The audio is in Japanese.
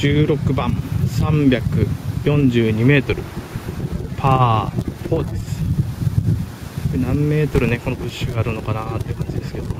16番342メートル。パー4です。何メートルねこのプッシュがあるのかなって感じですけど。